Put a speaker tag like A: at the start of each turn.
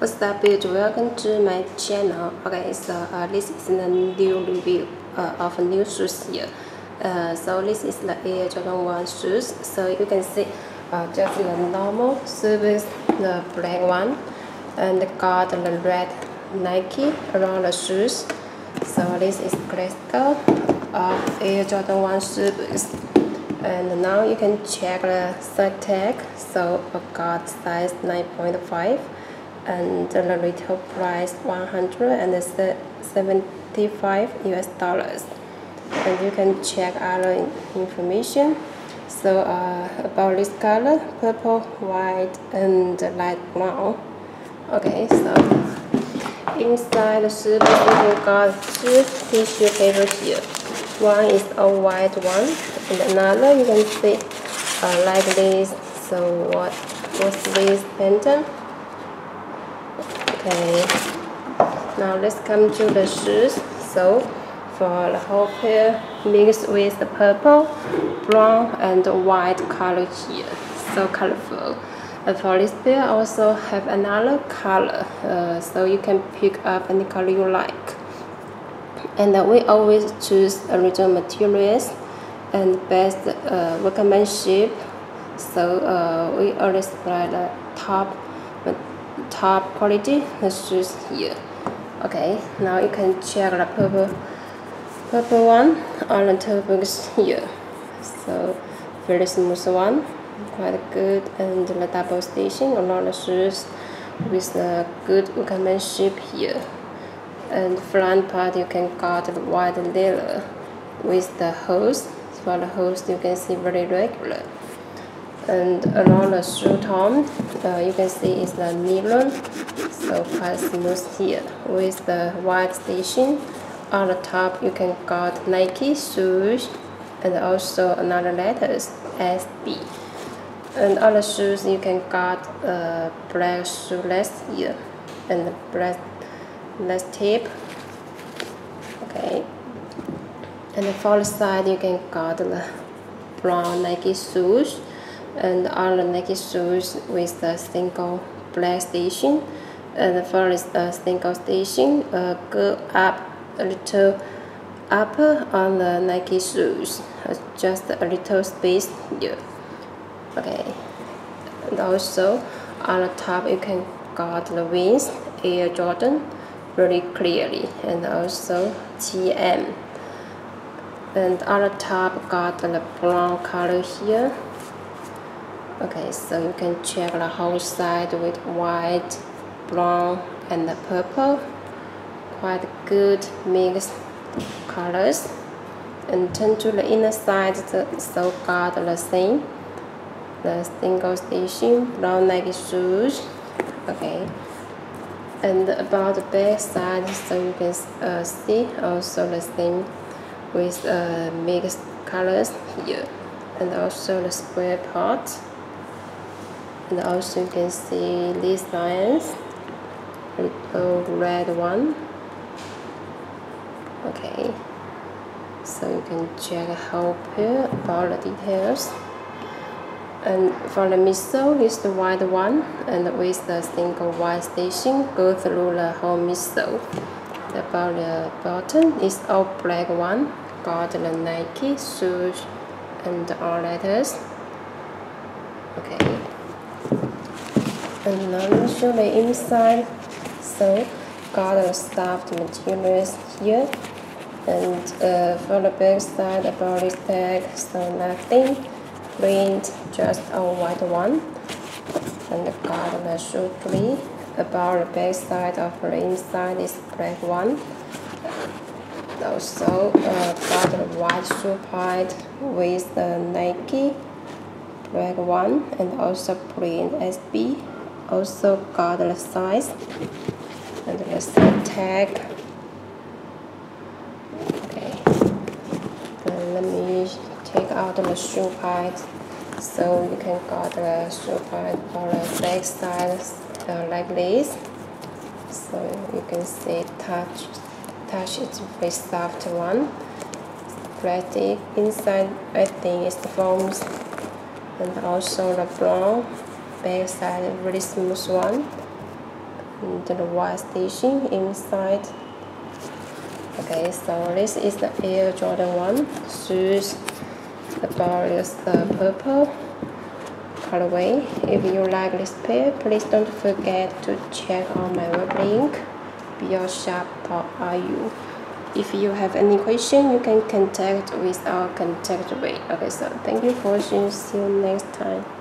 A: What's up YouTube? Welcome to my channel. Okay, so uh, this is the new review uh, of new shoes here. Uh, so this is the Air Jordan 1 shoes. So you can see uh, just the normal service, the black one, and got the red Nike around the shoes. So this is classical of Air Jordan 1 shoes. And now you can check the size tag. So I got size 9.5 and the retail price 175 US dollars. And you can check other information. So uh, about this color, purple, white, and light brown. Okay, so inside the shoe, we got two tissue paper here. One is a white one, and another you can see uh, like this. So what was this pattern? Okay. Now let's come to the shoes. So for the whole pair mixed with the purple, brown, and white color here. So colorful. And for this pair also have another color. Uh, so you can pick up any color you like and uh, we always choose original materials and best uh, workmanship so uh, we always buy the top top quality shoes here. Okay now you can check the purple purple one on the toe box here. So very smooth one quite good. And the double stitching along the shoes with the good workmanship here. And front part you can cut the white leather with the hose. For the hose you can see very regular and along the shoe tom uh, you can see is the nylon so quite smooth here with the white stitching on the top you can got Nike shoes and also another letters SB and on the shoes you can got a black shoelace here and black less tape. Okay. And for the side you can got the brown Nike shoes and all the Nike shoes with the single black stitching and for the single station uh, go up a little upper on the Nike shoes uh, just a little space here okay. And also on the top you can got the wings Air Jordan really clearly and also TM and on the top got the brown color here okay so you can check the whole side with white brown and purple. Quite good mixed colors. And turn to the inner side so got the same. The single stitching brown Nike shoes okay. And about the back side so you can uh, see also the same with uh, mixed colors here. And also the square part and also you can see these lines little red one. Okay. So you can check how pair about the details. And for the midsole is the white one and with the single white stitching go through the whole midsole about the bottom is all black one got the Nike shoes and all letters okay and now show the inside. So got the stuffed materials here. And uh, for the back side about this tag so nothing. Print just a white one. And got the shoe tree about the back side of the inside is black one. Also uh, got the white shoe part with the Nike black one. And also print SB also got the size. And the tag. Okay. Let me take out the shoe part. So you can got the shoe part for the back side uh, like this so you can see touch touch it's very soft one. Plastic inside I think it's the foams and also the brown back side really smooth one and the white stitching inside. Okay, so this is the Air Jordan 1 shoes. The ball is the uh, purple colorway. If you like this pair, please don't forget to check out my web link beyourshop.ru. If you have any question, you can contact with our contact rate. Okay, so thank you for watching. See you next time.